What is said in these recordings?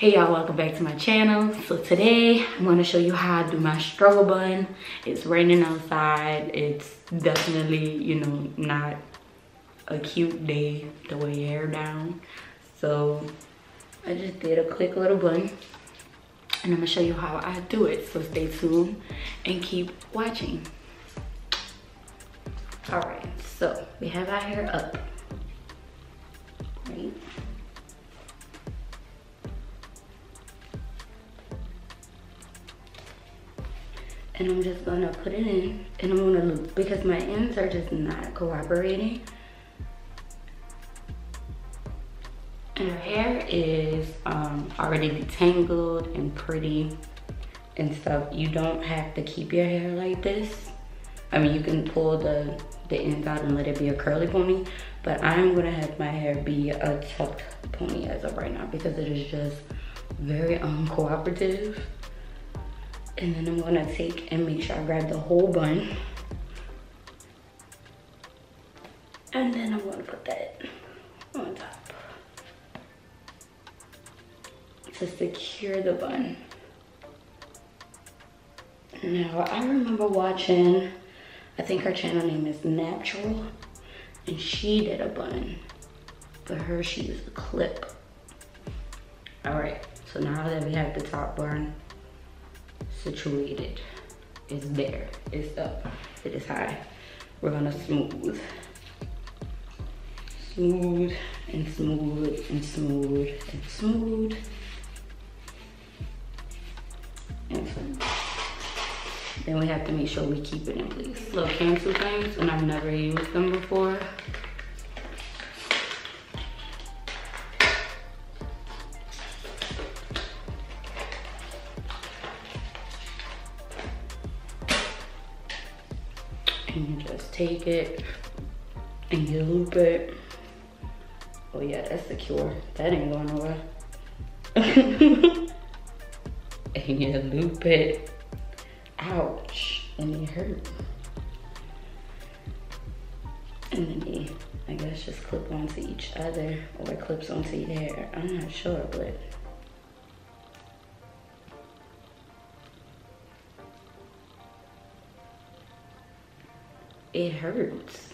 hey y'all welcome back to my channel. So today i'm going to show you how i do my struggle bun. It's raining outside. It's definitely you know not a cute day to wear your hair down. So i just did a quick little bun and i'm gonna show you how i do it. So stay tuned and keep watching. All right so we have our hair up. Right and I'm just gonna put it in and I'm gonna loop because my ends are just not cooperating. And her hair is um, already detangled and pretty and stuff. You don't have to keep your hair like this. I mean, you can pull the, the ends out and let it be a curly pony, but I'm gonna have my hair be a tucked pony as of right now because it is just very uncooperative. And then I'm gonna take and make sure I grab the whole bun. And then I'm gonna put that on top to secure the bun. Now, I remember watching, I think her channel name is Natural, and she did a bun. For her, she used a clip. All right, so now that we have the top bun, situated. It's there, it's up, it is high. We're gonna smooth. Smooth and smooth and smooth and smooth. And smooth. Then we have to make sure we keep it in place. Little cancel things, and I've never used them before. Take it and you loop it. Oh yeah, that's secure. That ain't going nowhere. and you loop it. Ouch, and it hurt. And then you, I guess, just clip onto each other or clips onto your hair. I'm not sure, but it hurts.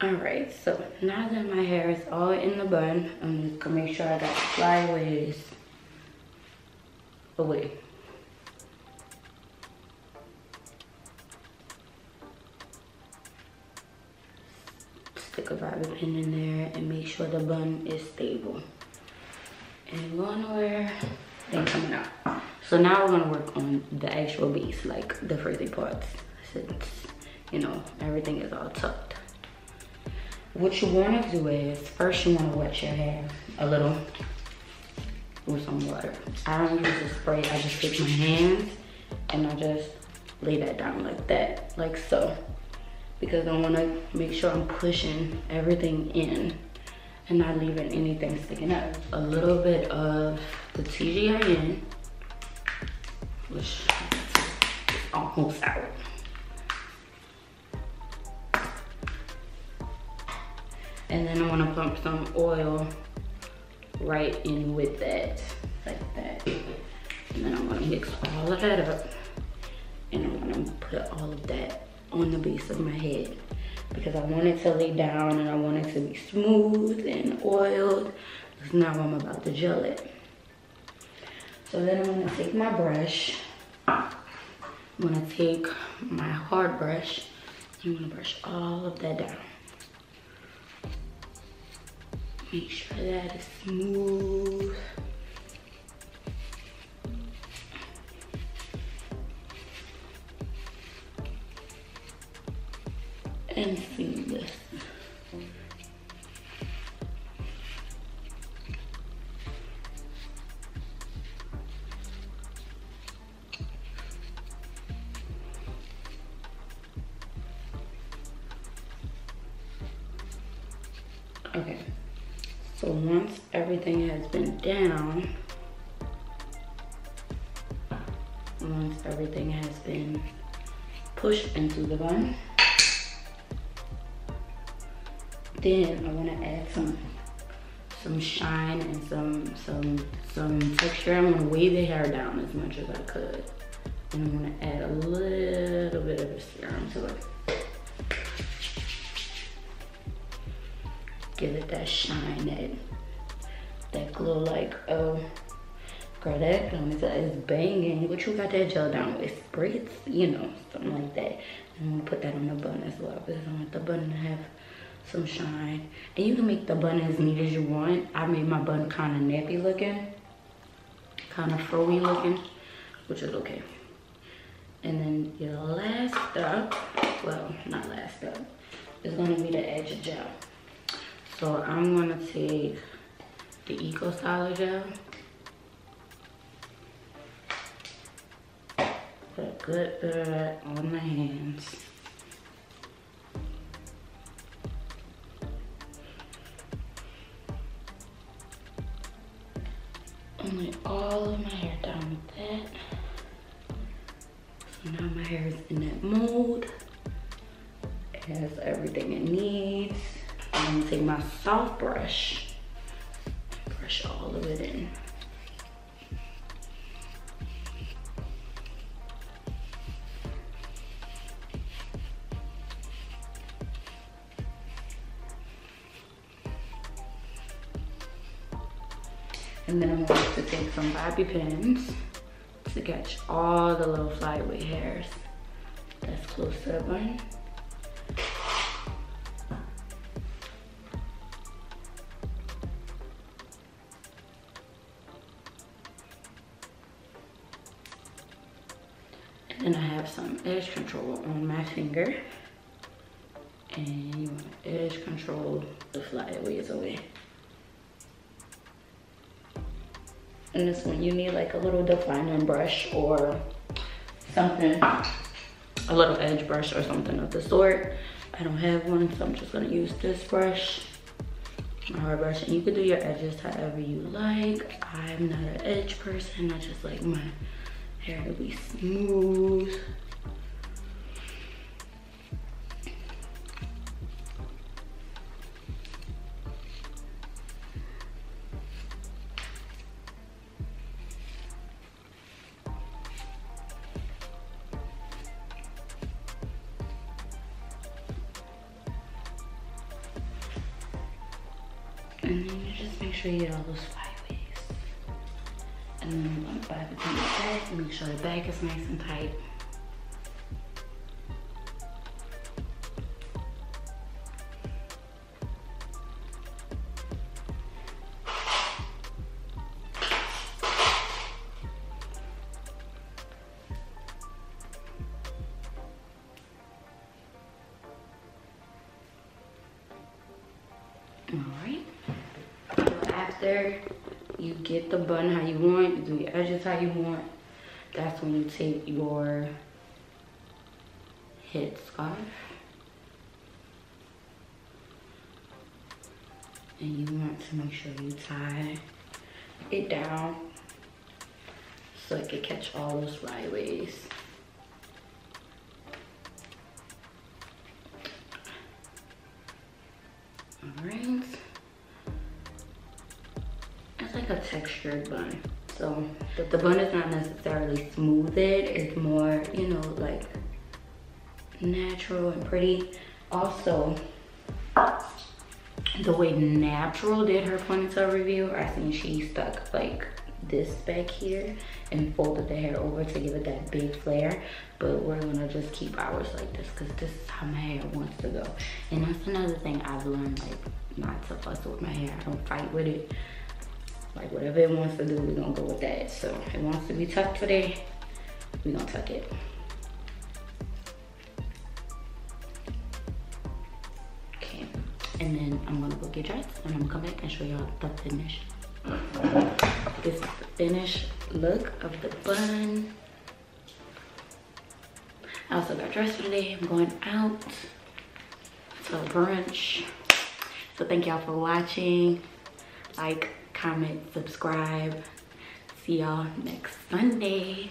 All right, so now that my hair is all in the bun, I'm just gonna make sure I got flyaways away. Stick a bobby pin in there and make sure the bun is stable. And going nowhere, then coming out. So now we're gonna work on the actual base, like the frizzy parts, since, you know, everything is all tucked. What you wanna do is, first you wanna wet your hair a little with some water. I don't use a spray, I just take my hands and I just lay that down like that, like so. Because I wanna make sure I'm pushing everything in and not leaving anything sticking up. A little bit of the TGIN which is almost out. And then I wanna pump some oil right in with that, like that. And then I'm gonna mix all of that up. And I'm gonna put all of that on the base of my head because I want it to lay down and I want it to be smooth and oiled. Because now I'm about to gel it. So then I'm gonna take my brush. I'm gonna take my hard brush. I'm gonna brush all of that down. Make sure that is smooth. And seamless. Okay, so once everything has been down, once everything has been pushed into the bun, then I wanna add some some shine and some some some texture. I'm gonna weigh the hair down as much as I could. And I'm gonna add a little bit of a serum to it. Give it that shine, that that glow like, oh, girl, that is banging. What you got that gel down with? Spritz, you know, something like that. And I'm gonna put that on the bun as well because I want the bun to have some shine. And you can make the bun as neat as you want. I made my bun kind of nappy looking, kind of froey looking, which is okay. And then your last step, well, not last step, is gonna be the edge gel. So I'm gonna take the Eco Styler gel. Put a good bit of that on my hands. And lay all of my hair down with that. So now my hair is in that mold. It has everything it needs. I'm gonna take my soft brush brush all of it in. And then I'm going to take some bobby pins to catch all the little flyway hairs that's close to the bun. Edge control on my finger. And you want to edge control the flyaways away. And this one, you need like a little defining brush or something, a little edge brush or something of the sort. I don't have one, so I'm just gonna use this brush, my hard brush. And you can do your edges however you like. I'm not an edge person, I just like my hair to be smooth. And then you just make sure you get all those flyaways. And then I'm gonna the back, make sure the back is nice and tight. All right. After you get the bun how you want, you do your edges how you want, that's when you take your head scarf and you want to make sure you tie it down so it can catch all those flyaways. Textured bun. So the, the bun is not necessarily smoothed. It's more, you know, like natural and pretty. Also, the way Natural did her ponytail review, I think she stuck like this back here and folded the hair over to give it that big flare but we're gonna just keep ours like this because this is how my hair wants to go and that's another thing i've learned like not to fuss with my hair i don't fight with it like whatever it wants to do we're gonna go with that so it wants to be tucked today we're gonna tuck it okay and then i'm gonna go get dressed and i'm gonna come back and show y'all the finish this is the finished look of the bun. I also got dressed for today. I'm going out to brunch. So thank y'all for watching. Like, comment, subscribe. See y'all next Sunday.